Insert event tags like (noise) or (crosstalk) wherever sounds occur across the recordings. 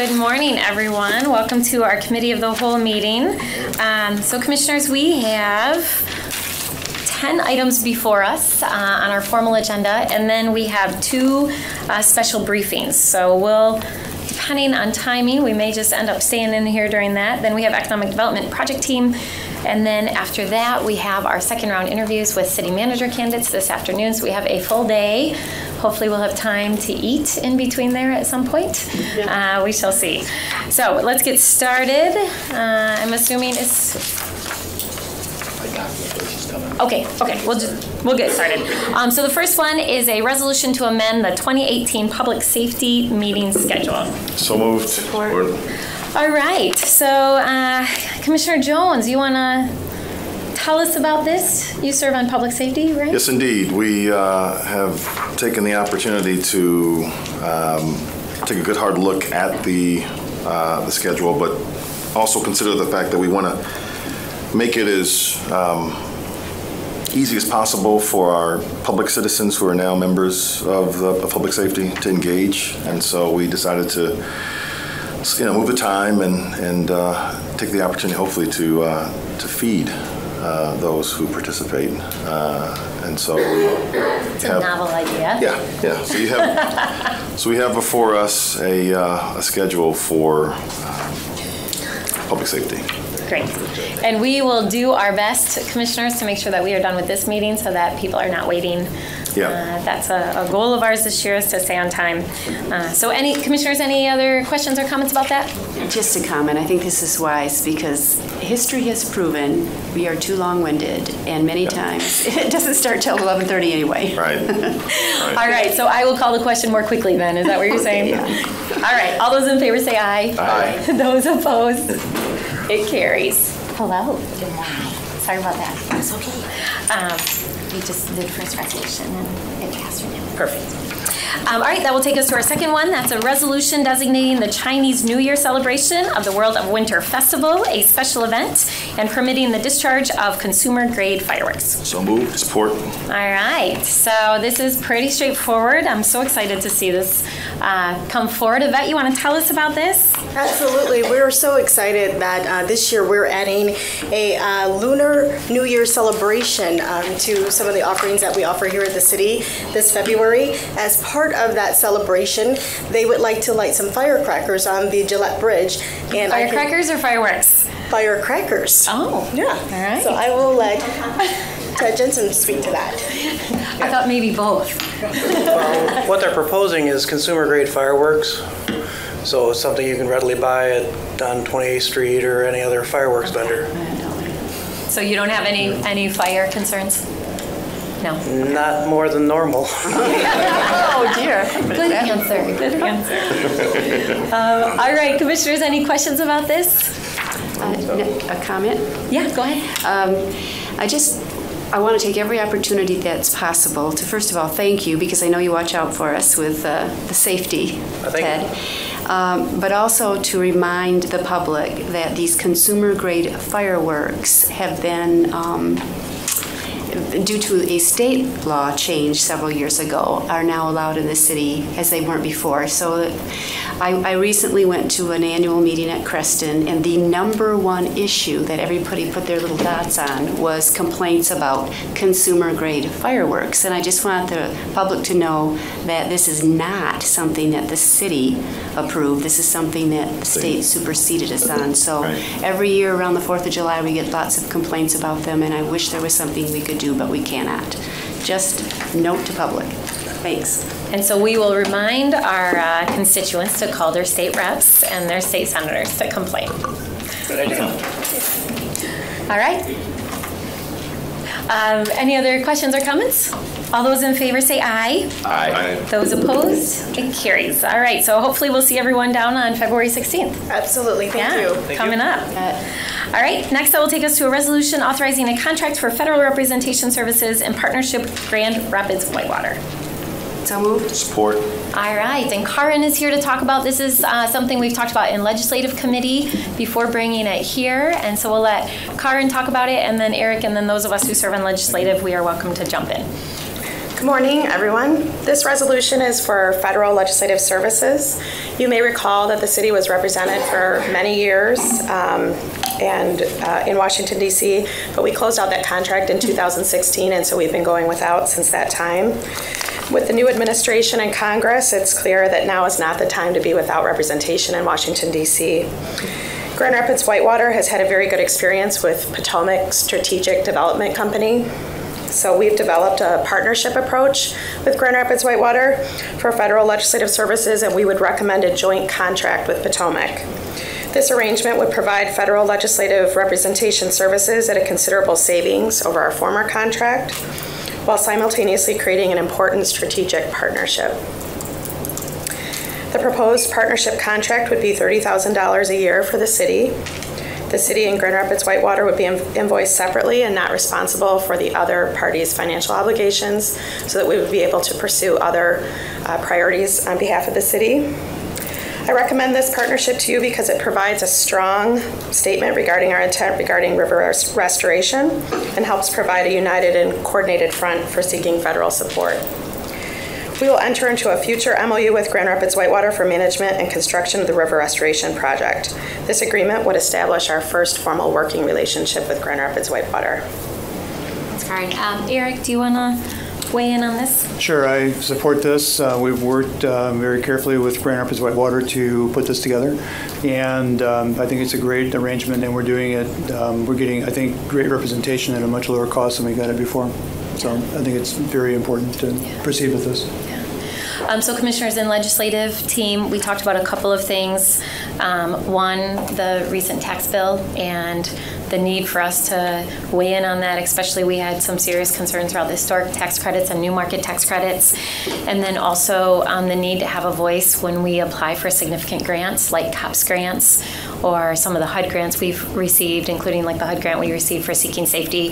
Good morning, everyone. Welcome to our Committee of the Whole meeting. Um, So Commissioners, we have 10 items before us uh, on our formal agenda, and then we have two uh, special briefings. So we'll, depending on timing, we may just end up staying in here during that. Then we have Economic Development Project Team, and then after that, we have our second round interviews with city manager candidates this afternoon. So we have a full day. Hopefully, we'll have time to eat in between there at some point. Uh, we shall see. So let's get started. Uh, I'm assuming it's Okay, okay, we'll just, we'll get started. Um, so the first one is a resolution to amend the 2018 public safety meeting schedule. So moved. Support. All right, so uh, Commissioner Jones, you want to tell us about this? You serve on public safety, right? Yes, indeed. We uh, have taken the opportunity to um, take a good hard look at the, uh, the schedule, but also consider the fact that we want to make it as um, easy as possible for our public citizens who are now members of the of public safety to engage. And so we decided to, you know, move the time and, and uh, take the opportunity, hopefully, to, uh, to feed uh, those who participate. Uh, and so It's a novel idea. Yeah, yeah. So you have, (laughs) so we have before us a, uh, a schedule for um, public safety. Great. And we will do our best, commissioners, to make sure that we are done with this meeting so that people are not waiting. Yeah. Uh, That's a, a goal of ours this year is to stay on time. Uh, So any, commissioners, any other questions or comments about that? Just a comment, I think this is wise because history has proven we are too long-winded and many times (laughs) it doesn't start till 11:30 anyway. Right. (laughs) All right, so I will call the question more quickly then, is that what you're saying? (laughs) Yeah. All right, all those in favor say aye. Aye. Those opposed, it carries. Hello. Good morning. Sorry about that. It's okay. We just did first resolution and it passed unanimously. Perfect. Um, All right, that will take us to our second one. That's a resolution designating the Chinese New Year celebration of the World of Winter Festival a special event and permitting the discharge of consumer-grade fireworks. So moved. Support. All right, so this is pretty straightforward. I'm so excited to see this uh, come forward. Yvette, you want to tell us about this? Absolutely. We're so excited that uh, this year we're adding a uh, Lunar New Year celebration um, to some of the offerings that we offer here at the city this February. As part of that celebration, they would like to light some firecrackers on the Gillett Bridge. And I can- Firecrackers or fireworks? Firecrackers. Oh, Yeah. all right. So I will let Ted Jensen speak to that. I thought maybe both. well, What they're proposing is consumer-grade fireworks. So it's something you can readily buy at, on 28th Street or any other fireworks vendor. So you don't have any, any fire concerns? No. Not more than normal. (laughs) Oh, dear. Good answer, good answer. Um, All right, commissioners, any questions about this? Uh, A comment? Yeah, go ahead. Um, I just, I want to take every opportunity that's possible to, first of all, thank you, because I know you watch out for us with uh, the safety, thank you. Ted. Um, But also to remind the public that these consumer-grade fireworks have been, um, due to a state law change several years ago, are now allowed in the city as they weren't before. So I, I recently went to an annual meeting at Creston, and the number one issue that everybody put their little dots on was complaints about consumer-grade fireworks. And I just want the public to know that this is not something that the city approved. This is something that the state superseded us on. So Right. every year around the 4th of July, we get lots of complaints about them, and I wish there was something we could do, but we cannot. Just note to public. Thanks. And so we will remind our uh, constituents to call their state reps and their state senators to complain. Good idea. All right? Um, Any other questions or comments? All those in favor say aye. Aye. Those opposed? It carries. All right, so hopefully we'll see everyone down on February 16th. Absolutely. Thank Yeah, you. coming up. All right, next that will take us to a resolution authorizing a contract for federal representation services in partnership with Grand Rapids Whitewater. So moved. Support. All right, and Karin is here to talk about, this is uh, something we've talked about in legislative committee before bringing it here, and so we'll let Karin talk about it, and then Eric, and then those of us who serve in legislative, we are welcome to jump in. Good morning, everyone. This resolution is for federal legislative services. You may recall that the city was represented for many years um, and uh, in Washington DC, but we closed out that contract in 2016, and so we've been going without since that time. With the new administration and Congress, it's clear that now is not the time to be without representation in Washington DC. Grand Rapids Whitewater has had a very good experience with Potomac Strategic Development Company. So we've developed a partnership approach with Grand Rapids Whitewater for federal legislative services, and we would recommend a joint contract with Potomac. This arrangement would provide federal legislative representation services at a considerable savings over our former contract, while simultaneously creating an important strategic partnership. The proposed partnership contract would be $30,000 a year for the city. The city and Grand Rapids Whitewater would be invoiced separately and not responsible for the other party's financial obligations so that we would be able to pursue other uh, priorities on behalf of the city. I recommend this partnership to you because it provides a strong statement regarding our intent regarding river restoration and helps provide a united and coordinated front for seeking federal support. We will enter into a future MOU with Grand Rapids Whitewater for management and construction of the river restoration project. This agreement would establish our first formal working relationship with Grand Rapids Whitewater. That's great. Um, Eric, do you want to weigh in on this? Sure, I support this. Uh, we've worked uh, very carefully with Grand Rapids Whitewater to put this together, and um, I think it's a great arrangement, and we're doing it. Um, we're getting, I think, great representation at a much lower cost than we got it before. So I think it's very important to proceed with this. Um, so, commissioners and legislative team, we talked about a couple of things. Um, one, the recent tax bill and the need for us to weigh in on that, especially we had some serious concerns around the historic tax credits and new market tax credits. And then also um, the need to have a voice when we apply for significant grants like COPS grants or some of the HUD grants we've received, including like the HUD grant we received for seeking safety.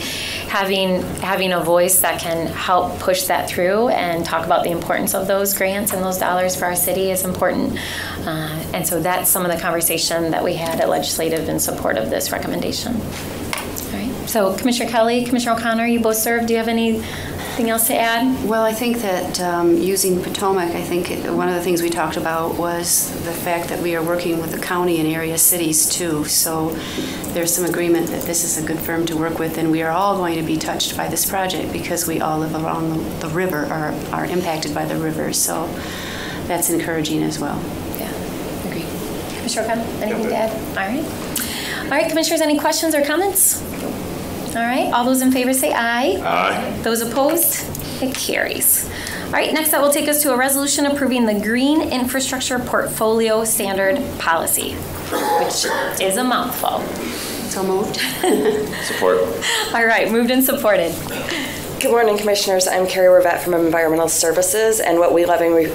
Having, having a voice that can help push that through and talk about the importance of those grants and those dollars for our city is important. Uh, and so that's some of the conversation that we had at legislative in support of this recommendation. All right. So Commissioner Kelly, Commissioner O'Connor, you both served. Do you have anything else to add? Well, I think that um, using Potomac, I think one of the things we talked about was the fact that we are working with the county and area cities too. So there's some agreement that this is a good firm to work with, and we are all going to be touched by this project because we all live around the, the river, are, are impacted by the river. So that's encouraging as well. Yeah, agree. Commissioner O'Connor, anything to add? All right. All right, commissioners, any questions or comments? All right, all those in favor say aye. Aye. Those opposed? It carries. All right, next that will take us to a resolution approving the Green Infrastructure Portfolio Standard Policy, which is a mouthful. So moved. (laughs) Support. All right, moved and supported. Good morning, Commissioners. I'm Carrie Rivette from Environmental Services, and what we lovingly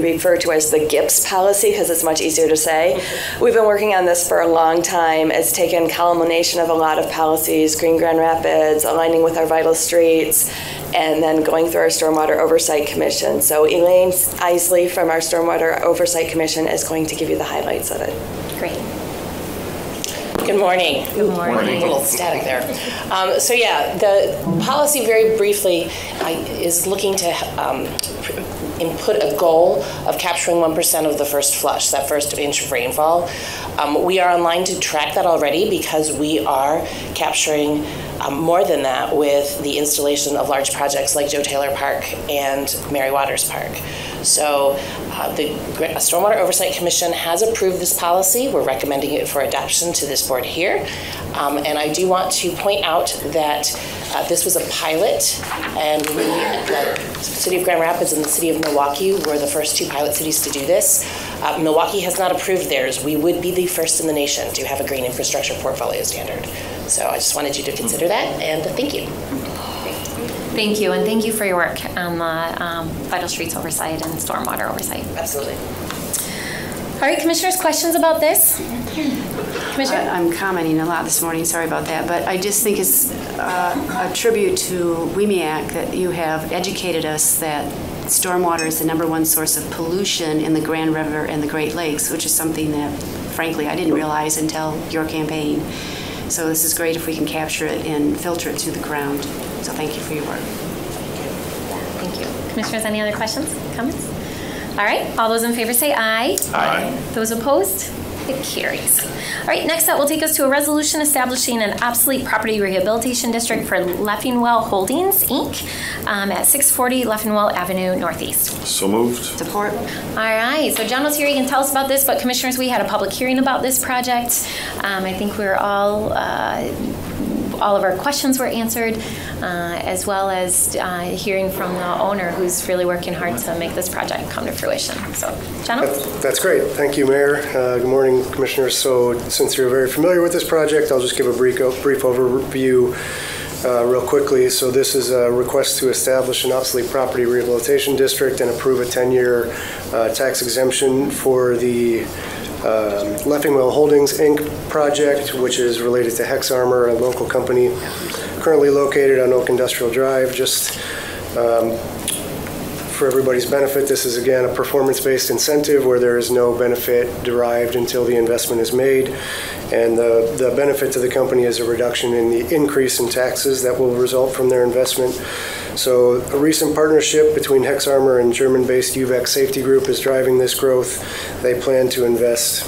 refer to as the GIPS policy because it's much easier to say. We've been working on this for a long time. It's taken culmination of a lot of policies, Green Grand Rapids, aligning with our vital streets, and then going through our Stormwater Oversight Commission. So Elaine Isely from our Stormwater Oversight Commission is going to give you the highlights of it. Great. Good morning. Good morning. A little static there. Um, so yeah, the policy very briefly uh, is looking to um, input a goal of capturing 1% of the first flush, that first inch of rainfall. Um, we are online to track that already because we are capturing um, more than that with the installation of large projects like Joe Taylor Park and Mary Waters Park. So uh, the Stormwater Oversight Commission has approved this policy. We're recommending it for adoption to this board here. Um, and I do want to point out that uh, this was a pilot, and we, the City of Grand Rapids and the City of Milwaukee were the first two pilot cities to do this. Uh, Milwaukee has not approved theirs. We would be the first in the nation to have a green infrastructure portfolio standard. So I just wanted you to consider that, and thank you. Thank you, and thank you for your work on the um, Vital Streets Oversight and Stormwater Oversight. Absolutely. All right, Commissioners, questions about this? Commissioner? I- I'm commenting a lot this morning, sorry about that, but I just think it's uh, a tribute to WMEAC that you have educated us that stormwater is the number one source of pollution in the Grand River and the Great Lakes, which is something that frankly I didn't realize until your campaign. So this is great if we can capture it and filter it through the ground. So thank you for your work. Thank you. Commissioners, any other questions, comments? All right, all those in favor say aye. Aye. Those opposed? It carries. All right, next up will take us to a resolution establishing an obsolete property rehabilitation district for Leffingwell Holdings, Inc. um, at 640 Leffingwell Avenue Northeast. So moved. Support. All right, so John was here, he can tell us about this, but commissioners, we had a public hearing about this project. Um, I think we're all, uh, all of our questions were answered, uh, as well as uh, hearing from the owner who's really working hard to make this project come to fruition. So? That's that's great. Thank you, Mayor. Uh, Good morning, Commissioners. So since you're very familiar with this project, I'll just give a brief brief overview uh, real quickly. So this is a request to establish an obsolete property rehabilitation district and approve a 10-year uh, tax exemption for the um, Leffingwell Holdings, Inc. project, which is related to HexArmor, a local company currently located on Oak Industrial Drive, just um, for everybody's benefit, this is again a performance-based incentive where there is no benefit derived until the investment is made. And the, the benefit to the company is a reduction in the increase in taxes that will result from their investment. So a recent partnership between HexArmor and German-based uvex Safety Group is driving this growth. They plan to invest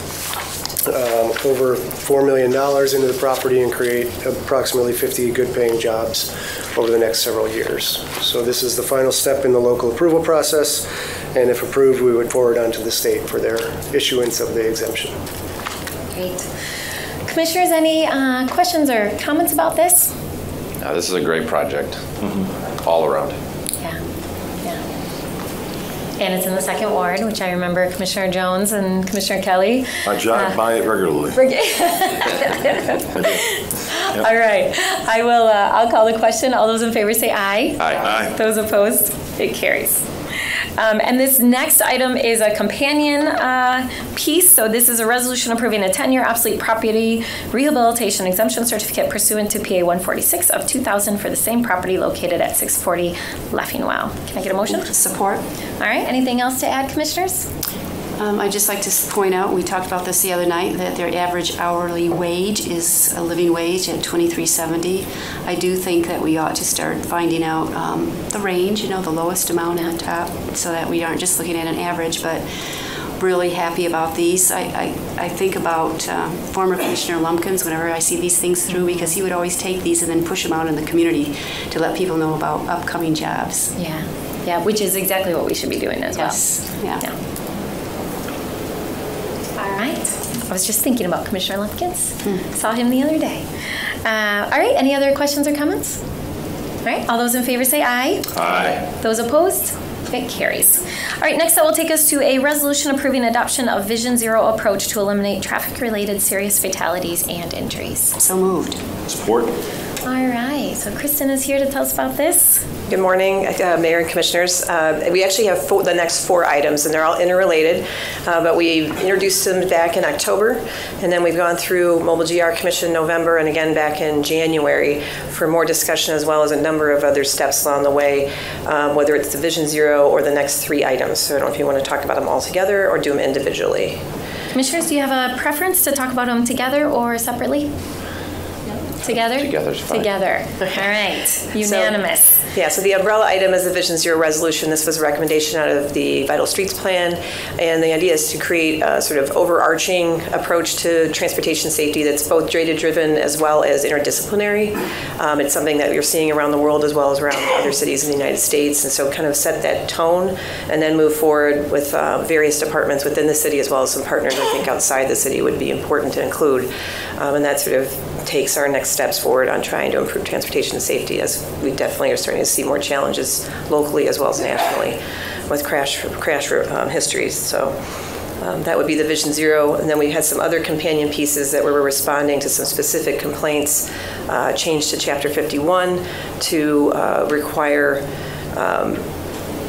um, over $4 million into the property and create approximately 50 good-paying jobs over the next several years. So this is the final step in the local approval process, and if approved, we would forward on to the state for their issuance of the exemption. Great. Commissioners, any uh, questions or comments about this? Uh, This is a great project, all around. Yeah, yeah. And it's in the second ward, which I remember Commissioner Jones and Commissioner Kelly. I drive by it regularly. (laughs) (laughs) All right, I will, uh, I'll call the question. All those in favor say aye. Aye. Aye. Those opposed? It carries. Um, And this next item is a companion uh, piece. So this is a resolution approving a 10-year obsolete property rehabilitation exemption certificate pursuant to PA 146 of 2000 for the same property located at 640 Leffingwell. Can I get a motion? Support. All right, anything else to add, commissioners? Um, I'd just like to point out, we talked about this the other night, that their average hourly wage is a living wage at $23.70. I do think that we ought to start finding out um, the range, you know, the lowest amount on top, so that we aren't just looking at an average, but really happy about these. I, I, I think about um, former Commissioner Lumpkins whenever I see these things through, because he would always take these and then push them out in the community to let people know about upcoming jobs. Yeah, yeah, which is exactly what we should be doing as well. Yes, yeah. All right. I was just thinking about Commissioner Lumpkins. Saw him the other day. Uh, all right, any other questions or comments? All right, all those in favor say aye. Aye. Those opposed? It carries. All right, next that will take us to a resolution approving adoption of Vision Zero approach to eliminate traffic-related serious fatalities and injuries. So moved. Support. All right, so Kristen is here to tell us about this. Good morning, uh, Mayor and Commissioners. Uh, We actually have four- the next four items, and they're all interrelated, uh, but we introduced them back in October, and then we've gone through Mobile GR Commission in November and again back in January for more discussion as well as a number of other steps along the way, um, whether it's the Vision Zero or the next three items. So I don't know if you want to talk about them all together or do them individually. Commissioners, do you have a preference to talk about them together or separately? Together? Together's fine. Together. All right. Unanimous. Yeah, so the umbrella item is the Vision Zero resolution. This was a recommendation out of the Vital Streets Plan. And the idea is to create a sort of overarching approach to transportation safety that's both data-driven as well as interdisciplinary. Um, It's something that you're seeing around the world as well as around other cities in the United States. And so kind of set that tone and then move forward with uh, various departments within the city as well as some partners I think outside the city would be important to include. Um, And that sort of takes our next steps forward on trying to improve transportation safety as we definitely are starting to see more challenges locally as well as nationally with crash crash um, histories. So um, that would be the Vision Zero. And then we had some other companion pieces that were responding to some specific complaints, uh, change to Chapter 51 to uh, require um,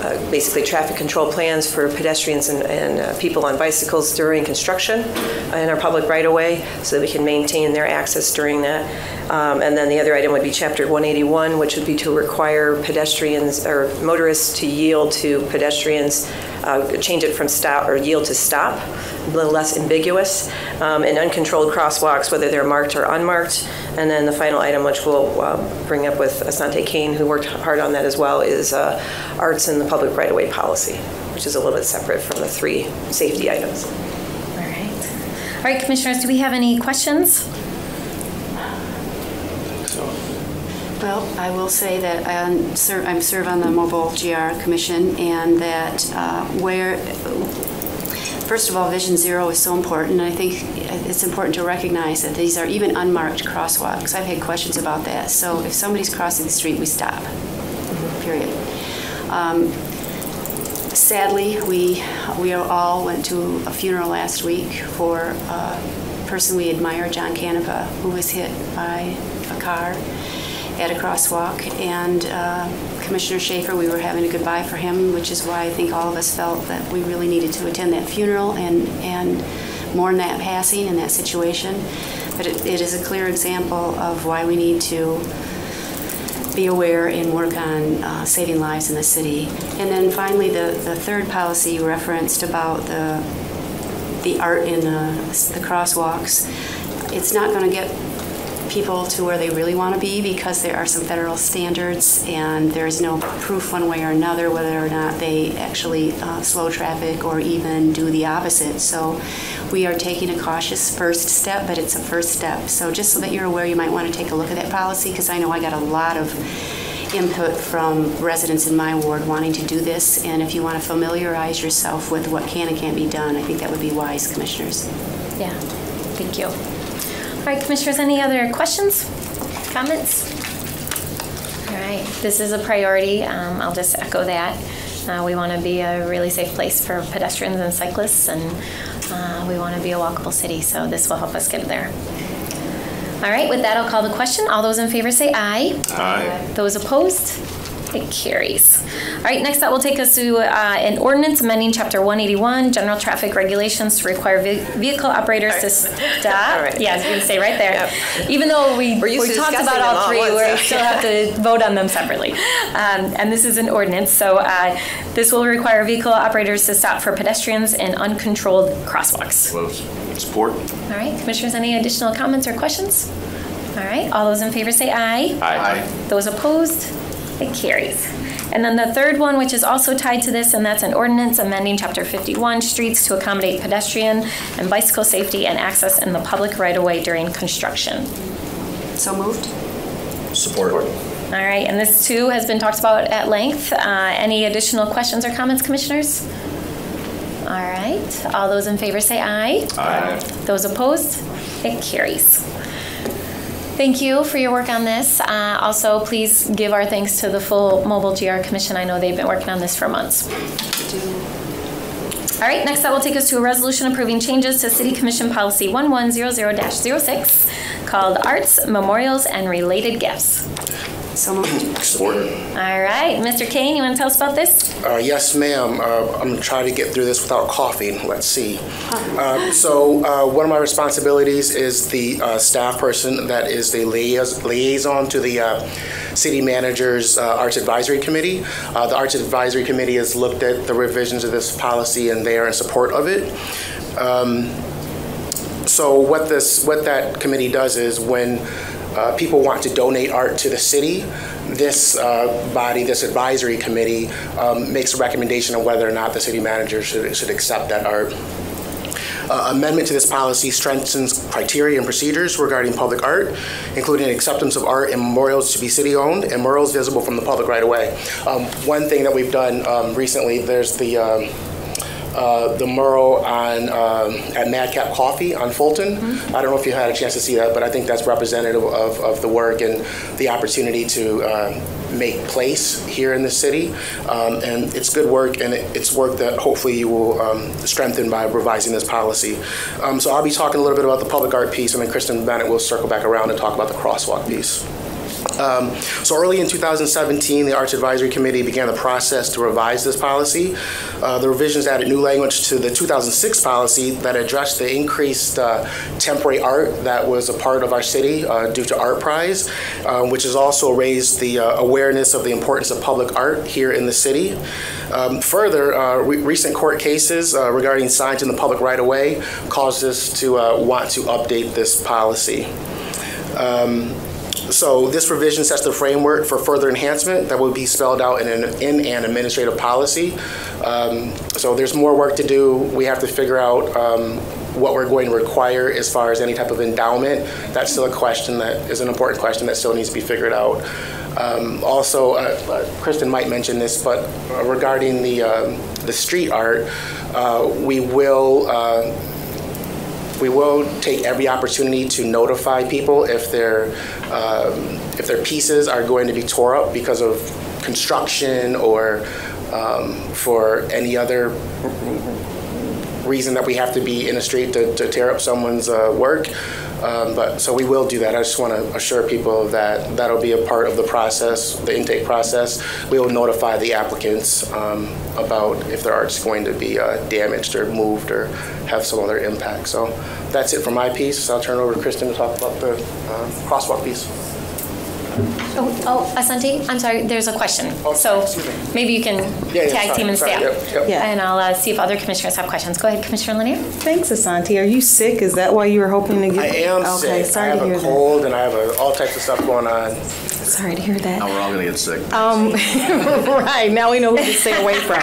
uh, basically traffic control plans for pedestrians and, and uh, people on bicycles during construction in our public right-of-way so that we can maintain their access during that. Um, and then the other item would be Chapter 181, which would be to require pedestrians or motorists to yield to pedestrians uh, change it from stop or yield to stop, a little less ambiguous, um, and uncontrolled crosswalks, whether they're marked or unmarked. And then the final item, which we'll uh, bring up with Asante Cain, who worked hard on that as well, is uh, arts in the public right-of-way policy, which is a little bit separate from the three safety items. All right. All right, commissioners, do we have any questions? Well, I will say that I'm I'm serve on the Mobile GR Commission, and that uh, where, first of all, Vision Zero is so important. I think it's important to recognize that these are even unmarked crosswalks. I've had questions about that. So if somebody's crossing the street, we stop, period. Um, Sadly, we, we all went to a funeral last week for a person we admire, John Canepa, who was hit by a car at a crosswalk. And uh, Commissioner Schaefer, we were having a goodbye for him, which is why I think all of us felt that we really needed to attend that funeral and, and mourn that passing and that situation. But it, it is a clear example of why we need to be aware and work on uh, saving lives in the city. And then finally, the, the third policy referenced about the the art in the, the crosswalks. It's not going to get people to where they really want to be because there are some federal standards and there's no proof one way or another whether or not they actually uh, slow traffic or even do the opposite. So we are taking a cautious first step, but it's a first step. So just so that you're aware, you might want to take a look at that policy because I know I got a lot of input from residents in my ward wanting to do this. And if you want to familiarize yourself with what can and can't be done, I think that would be wise, commissioners. Yeah, thank you. Right, commissioners, any other questions, comments? All right, this is a priority. Um, I'll just echo that. Uh, we want to be a really safe place for pedestrians and cyclists, and uh, we want to be a walkable city, so this will help us get there. All right, with that, I'll call the question. All those in favor say aye. Aye. Those opposed? It carries. All right, next that will take us to uh, an ordinance amending Chapter 181, General Traffic Regulations to require ve- vehicle operators to stop. (laughs) All right. Yeah, I was going to say right there. Even though we, We're used we to talked discussing about all them all three, at we once, still have to (laughs) vote on them separately. Um, And this is an ordinance, so uh, this will require vehicle operators to stop for pedestrians in uncontrolled crosswalks. Close. Support? All right, commissioners, any additional comments or questions? All right, all those in favor say aye. Aye. Those opposed? It carries. And then the third one, which is also tied to this, and that's an ordinance amending Chapter 51, streets to accommodate pedestrian and bicycle safety and access in the public right-of-way during construction. So moved? Support. All right, and this too has been talked about at length. Uh, Any additional questions or comments, commissioners? All right, all those in favor say aye. Aye. Those opposed? It carries. Thank you for your work on this. Uh, Also, please give our thanks to the full Mobile GR Commission. I know they've been working on this for months. All right, next that will take us to a resolution approving changes to City Commission Policy 1100-06 called Arts, Memorials, and Related Gifts. So moved. Support. All right, Mr. Cain, you want to tell us about this? Uh, Yes, ma'am. Uh, I'm going to try to get through this without coughing. Let's see. Uh, So uh, one of my responsibilities is the uh, staff person that is the liais- liaison to the uh, city manager's uh, Arts Advisory Committee. Uh, The Arts Advisory Committee has looked at the revisions of this policy, and they are in support of it. Um, So what this, what that committee does is when uh, people want to donate art to the city, this uh, body, this advisory committee, um, makes a recommendation on whether or not the city manager should, should accept that art. Uh, Amendment to this policy strengthens criteria and procedures regarding public art, including acceptance of art and memorials to be city-owned and murals visible from the public right-of-way. Um, One thing that we've done um, recently, there's the um, uh, the mural on, um, at Madcap Coffee on Fulton. I don't know if you had a chance to see that, but I think that's representative of, of the work and the opportunity to uh, make place here in the city. Um, And it's good work, and it- it's work that hopefully you will um, strengthen by revising this policy. Um, So I'll be talking a little bit about the public art piece, and then Kristen Bennett will circle back around and talk about the crosswalk piece. Um, So early in 2017, the Arts Advisory Committee began the process to revise this policy. Uh, The revisions added new language to the 2006 policy that addressed the increased uh, temporary art that was a part of our city uh, due to Art Prize, uh, which has also raised the uh, awareness of the importance of public art here in the city. Um, Further, uh, re- recent court cases uh, regarding signs in the public right-of-way caused us to want to update this policy. Um, So this revision sets the framework for further enhancement that will be spelled out in an, in an administrative policy. Um, So there's more work to do. We have to figure out um, what we're going to require as far as any type of endowment. That's still a question that is an important question that still needs to be figured out. Um, Also, uh, uh, Kristen might mention this, but uh, regarding the, um, the street art, uh, we will uh, we will take every opportunity to notify people if their, um, if their pieces are going to be tore up because of construction or um, for any other reason that we have to be in the street to, to tear up someone's uh, work. Um, but so we will do that. I just want to assure people that that'll be a part of the process, the intake process. We will notify the applicants um, about if their art's going to be uh, damaged or moved or have some other impact. So that's it for my piece. I'll turn it over to Kristen to talk about the uh, crosswalk piece. Oh, oh, Asante, I'm sorry, there's a question. So maybe you can Yeah, yeah, tag sorry, team and sorry, staff. yep, yep. Yeah. And I'll uh, see if other commissioners have questions. Go ahead, Commissioner Lenear. Thanks, Asante. Are you sick? Is that why you were hoping to get? I am Okay, sick. I sorry have to hear a that. cold and I have a, all types of stuff going on. Sorry to hear that. Now we're all going to get sick. Um, (laughs) right, now we know who to stay away from.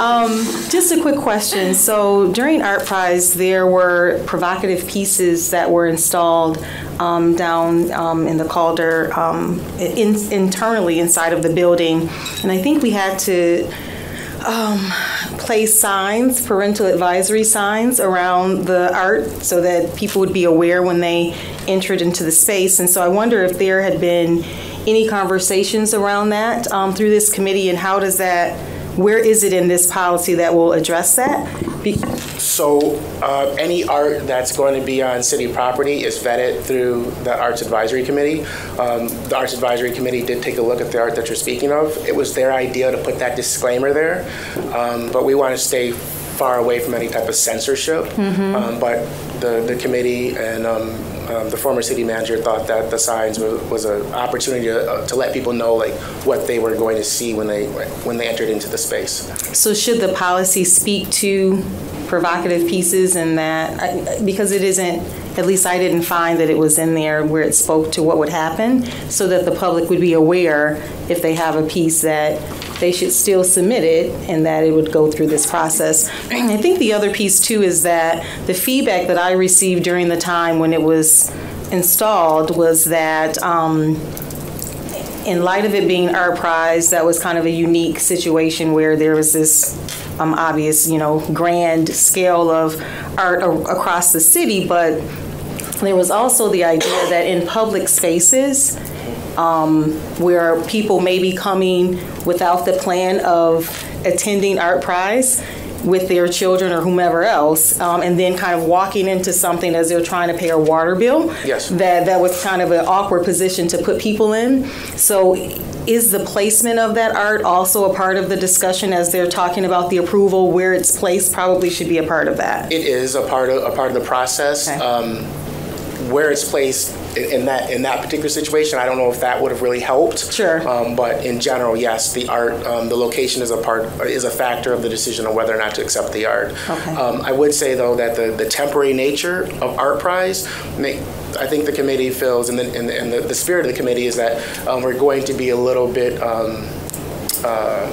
Um, just a quick question. So during Art Prize, there were provocative pieces that were installed um, down um, in the Calder, um, in, internally inside of the building. And I think we had to um, place signs, parental advisory signs around the art so that people would be aware when they entered into the space. And so I wonder if there had been any conversations around that um, through this committee and how does that, where is it in this policy that will address that? Be- So uh, any art that's going to be on city property is vetted through the Arts Advisory Committee. Um, The Arts Advisory Committee did take a look at the art that you're speaking of. It was their idea to put that disclaimer there, Um, but we want to stay far away from any type of censorship. Um, But the, the committee and um, um, the former city manager thought that the signs was, was an opportunity to, uh, to let people know like what they were going to see when they, when they entered into the space. So should the policy speak to provocative pieces and that, because it isn't, at least I didn't find that it was in there where it spoke to what would happen, so that the public would be aware if they have a piece that they should still submit it and that it would go through this process. I think the other piece too is that the feedback that I received during the time when it was installed was that, um, in light of it being Art Prize, that was kind of a unique situation where there was this um, obvious, you know, grand scale of art across the city, but there was also the idea that in public spaces, um, where people may be coming without the plan of attending Art Prize with their children or whomever else, um, and then kind of walking into something as they're trying to pay a water bill. Yes. That that was kind of an awkward position to put people in. So. Is the placement of that art also a part of the discussion as they're talking about the approval, where it's placed probably should be a part of that? It is a part of, a part of the process. Okay. Um, Where it's placed in in that, in that particular situation, I don't know if that would have really helped. Sure. Um, But in general, yes, the art, um, the location is a part, is a factor of the decision of whether or not to accept the art. Okay. Um, I would say, though, that the, the temporary nature of Art Prize, make, I think the committee feels, and the, and the- and the spirit of the committee is that um, we're going to be a little bit um, uh,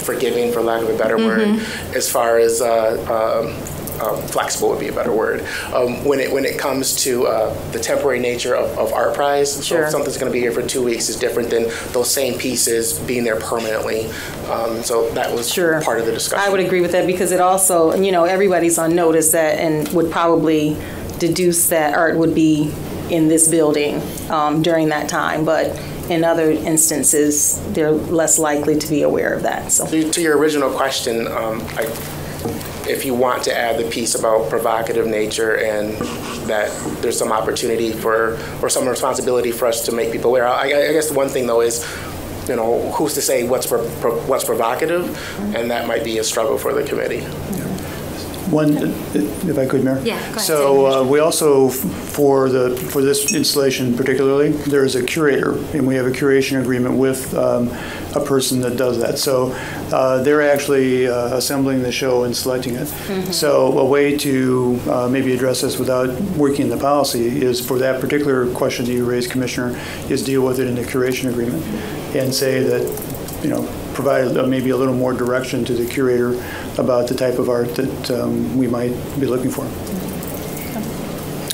forgiving, for lack of a better word, Mm-hmm. as far as uh, um, um, flexible would be a better word. Um, when it when it comes to uh, the temporary nature of, of Art Prize, so Sure. if something's going to be here for two weeks is different than those same pieces being there permanently. Um, so that was Sure. part of the discussion. I would agree with that because it also, you know, everybody's on notice that and would probably deduce that art would be in this building um, during that time, but in other instances, they're less likely to be aware of that, so. To to your original question, um, I, if you want to add the piece about provocative nature and that there's some opportunity for, or some responsibility for us to make people aware. I, I guess the one thing though is, you know, who's to say what's, pro- what's provocative? And that might be a struggle for the committee. One, if I could, Mayor? Yeah, go ahead, So uh, we also, for the, for this installation particularly, there is a curator, and we have a curation agreement with um, a person that does that. So uh, they're actually uh, assembling the show and selecting it. So a way to uh, maybe address this without working the policy is for that particular question that you raised, Commissioner, is deal with it in the curation agreement and say that, you know, provide uh, maybe a little more direction to the curator about the type of art that um, we might be looking for.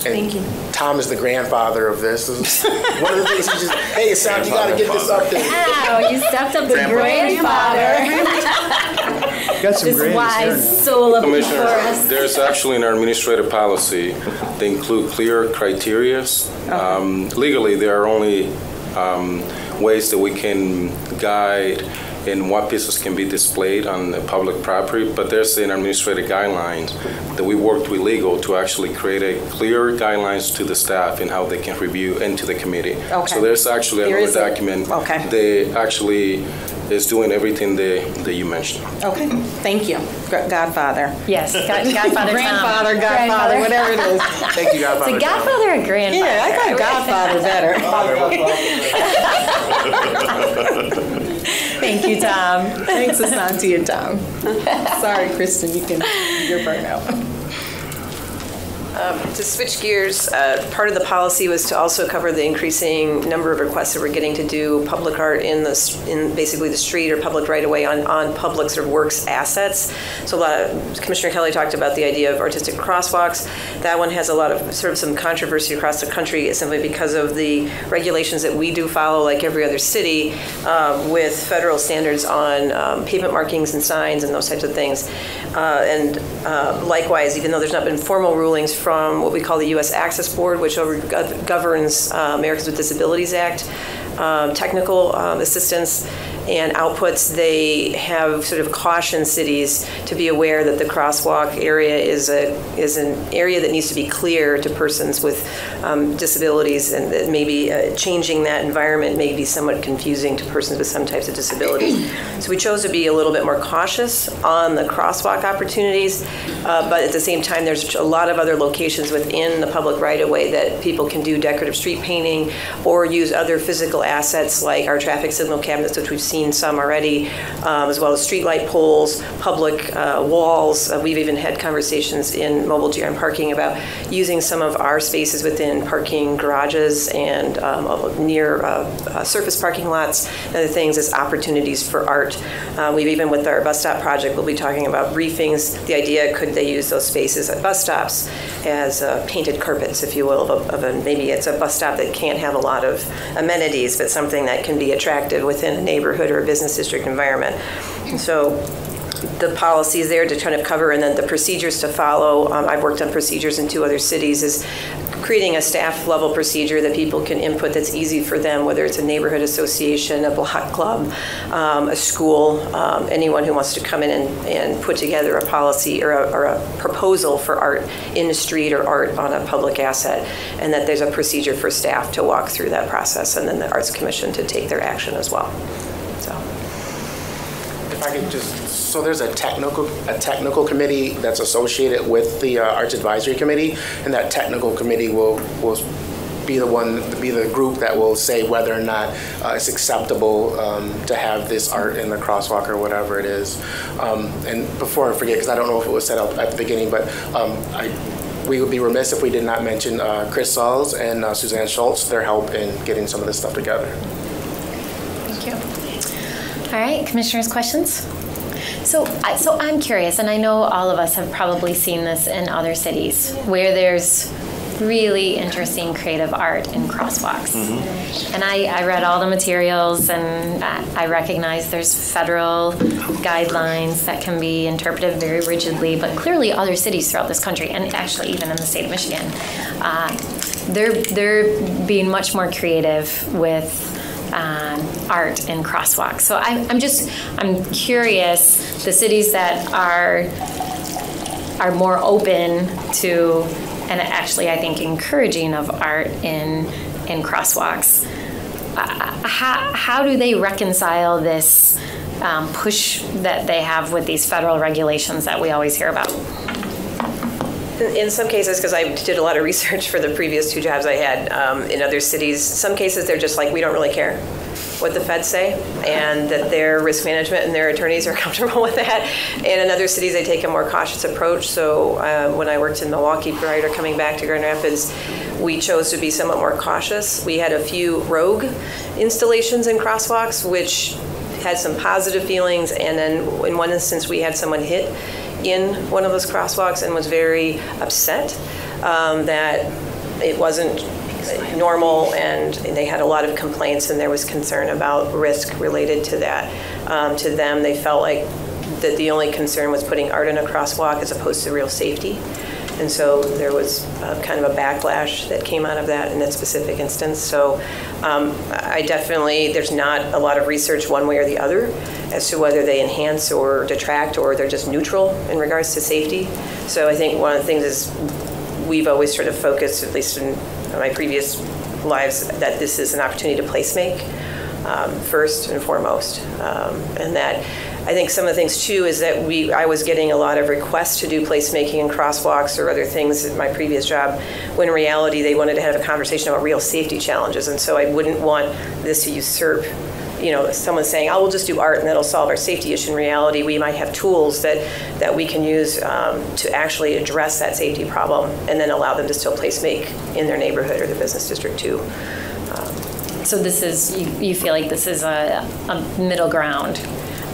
Thank you. Tom is the grandfather of this. This One of the things he just, hey, Sam, you gotta get this up there. Wow, you stepped up the grandfather. Got some This gray in wise soul of the Commissioner, forest. there's actually in our administrative policy, they include clear criterias. Um, Legally, there are only um, ways that we can guide in what pieces can be displayed on the public property, but there's an administrative guidelines that we worked with legal to actually create a clear guidelines to the staff in how they can review and to the committee. Okay. So there's actually There another is a- document. okay. That actually is doing everything that, that you mentioned. Okay, thank you. Godfather. Yes, (laughs) God- Godfather Tom. Grandfather, godfather, Grandfather. whatever it is. (laughs) Thank you, It's Godfather. a Tom. godfather or grandfather? Yeah, I got godfather better. (laughs) Thank you, Tom. Thanks, Asante and Tom. (laughs) Sorry, Kristen, you can, you're burnt out. Um, To switch gears, uh, part of the policy was to also cover the increasing number of requests that we're getting to do public art in the, in basically the street or public right-of-way on, on public sort of works assets. So a lot of, Commissioner Kelly talked about the idea of artistic crosswalks. That one has a lot of, sort of some controversy across the country simply because of the regulations that we do follow, like every other city, um, with federal standards on um, pavement markings and signs and those types of things. Uh, And uh, likewise, even though there's not been formal rulings from what we call the U.S. Access Board, which over- governs uh, Americans with Disabilities Act, um, technical um, assistance and outputs, they have sort of cautioned cities to be aware that the crosswalk area is a, is an area that needs to be clear to persons with um, disabilities, and that maybe uh, changing that environment may be somewhat confusing to persons with some types of disabilities. (clears throat) So we chose to be a little bit more cautious on the crosswalk opportunities, uh, but at the same time, there's a lot of other locations within the public right-of-way that people can do decorative street painting or use other physical assets like our traffic signal cabinets, which we've seen some already, um, as well as streetlight poles, public uh, walls. Uh, We've even had conversations in mobile GRM parking about using some of our spaces within parking garages and um, near uh, uh, surface parking lots, and other things as opportunities for art. Uh, We've even, with our bus stop project, we'll be talking about briefings. The idea, could they use those spaces at bus stops as uh, painted carpets, if you will, of a, of a, maybe it's a bus stop that can't have a lot of amenities, but something that can be attractive within a neighborhood or a business district environment. So the policies there to kind of cover, and then the procedures to follow. Um, I've worked on procedures in two other cities, is creating a staff level procedure that people can input that's easy for them, whether it's a neighborhood association, a block club, um, a school, um, anyone who wants to come in and, and put together a policy or a, or a proposal for art in the street or art on a public asset, and that there's a procedure for staff to walk through that process, and then the Arts Commission to take their action as well. If I could just, so there's a technical, a technical committee that's associated with the uh, Arts Advisory Committee, and that technical committee will, will be the one, be the group that will say whether or not uh, it's acceptable um, to have this art in the crosswalk or whatever it is. Um, And before I forget, because I don't know if it was set up at the beginning, but um, I, we would be remiss if we did not mention uh, Chris Sauls and uh, Suzanne Schulz, their help in getting some of this stuff together. All right, commissioners, questions? So, I- so I'm curious, and I know all of us have probably seen this in other cities where there's really interesting creative art in crosswalks. And I, I read all the materials and I I recognize there's federal guidelines that can be interpreted very rigidly, but clearly other cities throughout this country, and actually even in the state of Michigan, uh, they're, they're being much more creative with um, art and crosswalks. So I'm, I'm just, I'm curious, the cities that are are more open to, and actually, I think, encouraging of art in, in crosswalks. Uh, How, how do they reconcile this um, push that they have with these federal regulations that we always hear about? In some cases, because I did a lot of (laughs) research for the previous two jobs I had um, in other cities, some cases they're just like, we don't really care what the feds say, and that their risk management and their attorneys are (laughs) comfortable with that. And in other cities, they take a more cautious approach. So uh, when I worked in Milwaukee prior to coming back to Grand Rapids, we chose to be somewhat more cautious. We had a few rogue installations in crosswalks, which had some positive feelings, and then in one instance, we had someone hit in one of those crosswalks and was very upset um, that it wasn't normal and they had a lot of complaints and there was concern about risk related to that. Um, to them, they felt like that the only concern was putting art in a crosswalk as opposed to real safety. And so there was uh, kind of a backlash that came out of that in that specific instance. So um, I definitely, there's not a lot of research one way or the other as to whether they enhance or detract or they're just neutral in regards to safety. So I think one of the things is we've always sort of focused, at least in my previous lives, that this is an opportunity to place make um, first and foremost. Um, and that I think some of the things too is that we I was getting a lot of requests to do placemaking and crosswalks or other things in my previous job, when in reality they wanted to have a conversation about real safety challenges. And so I wouldn't want this to usurp you know, someone saying, "Oh, we'll just do art and that'll solve our safety issue." In reality, we might have tools that that we can use um, to actually address that safety problem, and then allow them to still place make in their neighborhood or their business district too. So this is, you, you feel like this is a, a middle ground?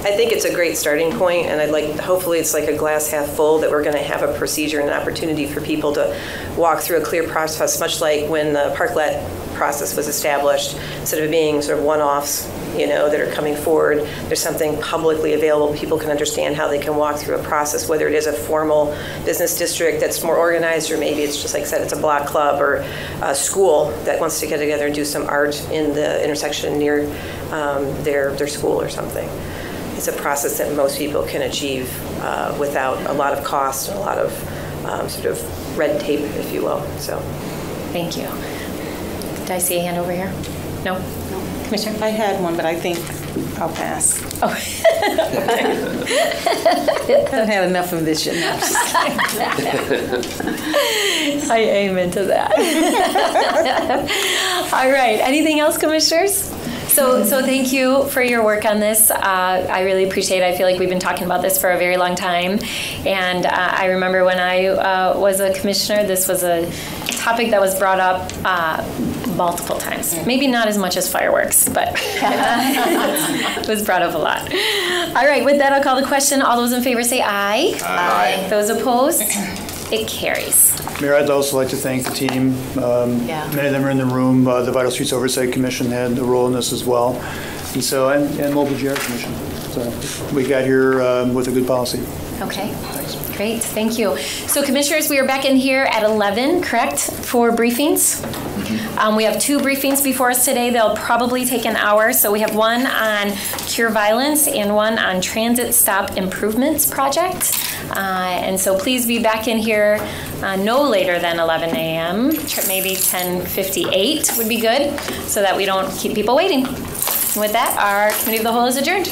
I think it's a great starting point, and I'd like, hopefully it's like a glass half full, that we're going to have a procedure and an opportunity for people to walk through a clear process, much like when the parklet process was established, instead of being sort of one-offs, you know, that are coming forward, there's something publicly available, people can understand how they can walk through a process, whether it is a formal business district that's more organized, or maybe it's just like I said, it's a block club or a school that wants to get together and do some art in the intersection near um, their, their school or something it's a process that most people can achieve uh, without a lot of cost and a lot of um, sort of red tape, if you will. So, thank you. Did I see a hand over here? No? No. Commissioner? I had one, but I think I'll pass. Oh. (laughs) I've had enough of this shit now. (laughs) I aim into that. (laughs) All right. Anything else, commissioners? So, so thank you for your work on this. Uh, I really appreciate it. I feel like we've been talking about this for a very long time. And uh, I remember when I uh, was a commissioner, this was a topic that was brought up uh, multiple times. Maybe not as much as fireworks, but it (laughs) (laughs) was brought up a lot. All right, with that, I'll call the question. All those in favor say aye. Aye. Those opposed? (clears throat) It carries. Mayor, I'd also like to thank the team. Um, Yeah. Many of them are in the room. Uh, The Vital Streets Oversight Commission had a role in this as well. And so, and and Mobile GR Commission. So we got here um, with a good policy. Okay, great, thank you. So commissioners, we are back in here at 11, correct, for briefings? Um, We have two briefings before us today. They'll probably take an hour. So we have one on cure violence and one on transit stop improvements project. Uh, And so please be back in here uh, no later than 11 a.m., maybe 10:58 would be good, so that we don't keep people waiting. With that, our committee of the whole is adjourned.